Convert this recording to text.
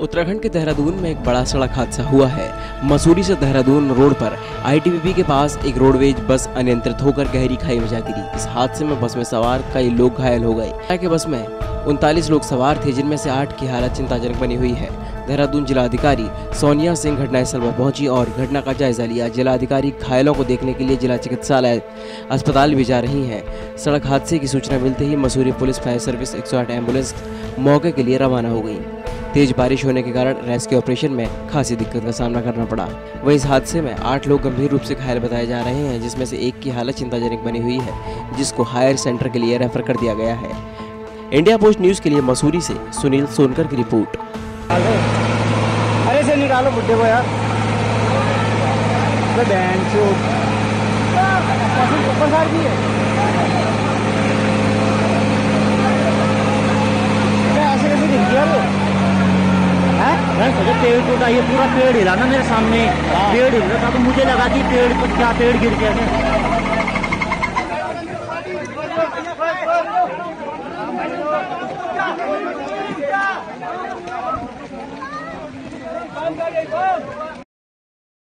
उत्तराखंड के देहरादून में एक बड़ा सड़क हादसा हुआ है। मसूरी से देहरादून रोड पर आईटीबीपी के पास एक रोडवेज़ बस अनियंत्रित होकर गहरी खाई में जा गिरी। इस हादसे में बस में सवार कई लोग घायल हो गए। के बस में उनतालीस लोग सवार थे, जिनमें से आठ की हालत चिंताजनक बनी हुई है। देहरादून जिलाधिकारी सोनिया सिंह घटनास्थल पर पहुँची और घटना का जायजा लिया। जिलाधिकारी घायलों को देखने के लिए जिला चिकित्सालय अस्पताल भी जा रही हैं। सड़क हादसे की सूचना मिलते ही Mussoorie police fire service 108 ambulance मौके के लिए रवाना हो गई। तेज बारिश होने के कारण रेस्क्यू ऑपरेशन में खासी दिक्कत का सामना करना पड़ा वहीं इस हादसे में आठ लोग गंभीर रूप से घायल बताए जा रहे हैं जिसमें से एक की हालत चिंताजनक बनी हुई है जिसको हायर सेंटर के लिए रेफर कर दिया गया है इंडिया पोस्ट न्यूज़ के लिए मसूरी से सुनील सोनकर की रिपोर्ट अरे से निकालो बुड्ढे को यार है पेड़ टूटा ये पूरा पेड़ हिला ना मेरे सामने। पेड़ हिल रहा था तो मुझे लगा कि पेड़ पर क्या पेड़ गिर गया। है